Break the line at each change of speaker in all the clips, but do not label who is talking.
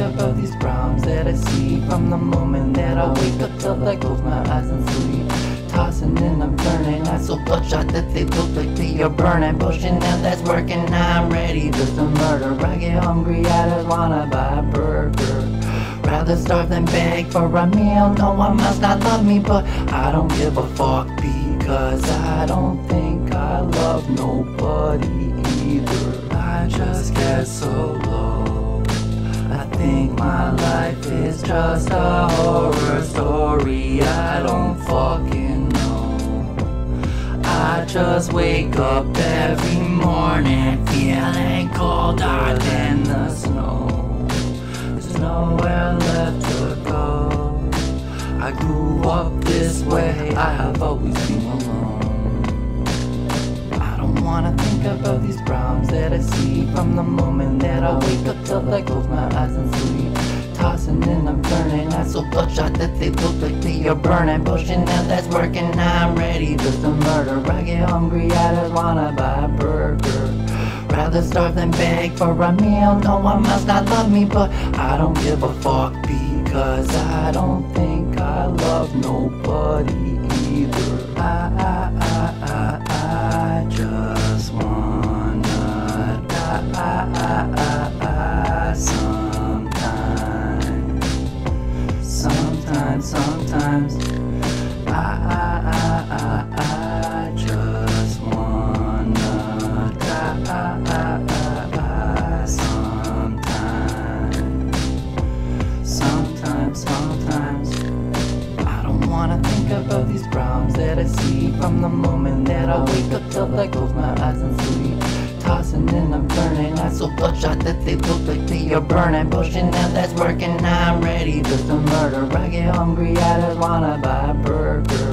about these problems that I see From the moment that I wake up till I close my eyes and sleep. Tossing and I'm turning, not so bloodshot that they look like they are burning. Pushing out that's working, I'm ready just to murder. I get hungry, I just wanna buy a burger. Rather starve than beg for a meal. No one must not love me, but I don't give a fuck Because I don't think I love nobody either. I just get so low I think is just a horror story. I don't fucking know. I just wake up every morning feeling colder than the snow. There's nowhere left to go. I grew up this way, I have always been alone. I don't wanna think about these problems that I see From the moment that I wake up till I close my eyes and sleep And I'm turning, not so bloodshot that they look like they are burning. Pushing out that's working, I'm ready. Just to murder. I get hungry, I just wanna buy a burger. Rather starve than beg for a meal. No one must not love me, but I don't give a fuck Because I don't think I love nobody either. I, I, I, I, I just wanna die wanna think about these problems that I see From the moment that I wake up till I close my eyes and sleep. Tossing and I'm turning, not so bloodshot that they look like they are burning. Pushing out that's working, I'm ready. Just to murder I get hungry, I just wanna buy a burger.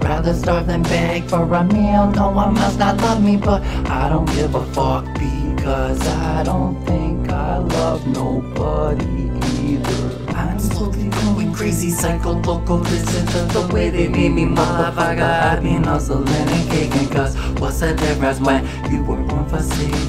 Rather starve than beg for a meal No one must not love me, but I don't give a fuck Because I don't think I love nobody either. I'm slowly going crazy, psycho local This isn't the way they made me, motherfucker I've been hustling and kicking Cause what's the difference when you were born forsaken? They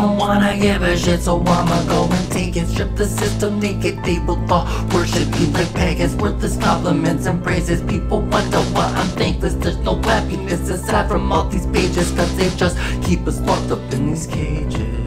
don't wanna give a shit, so I'ma go and take it. Strip the system naked, they will all worship me like pagans. Worthless compliments and praises. People wonder why I'm thankless. There's no happiness aside from all these pages, cause they just keep us locked up in these cages.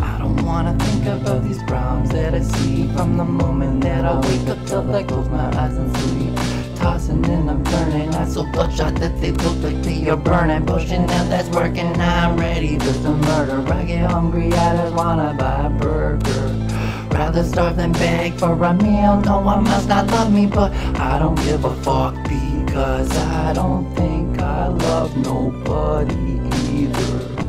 I don't wanna think about these problems that I see From the moment that I wake up till I close my eyes and sleep Tossing and I'm turning, not so bloodshot that they look like they are burning. Pushing out that's working, I'm ready for some murder. I get hungry, I just wanna buy a burger. Rather starve than beg for a meal. No one must not love me, but I don't give a fuck Because I don't think I love nobody either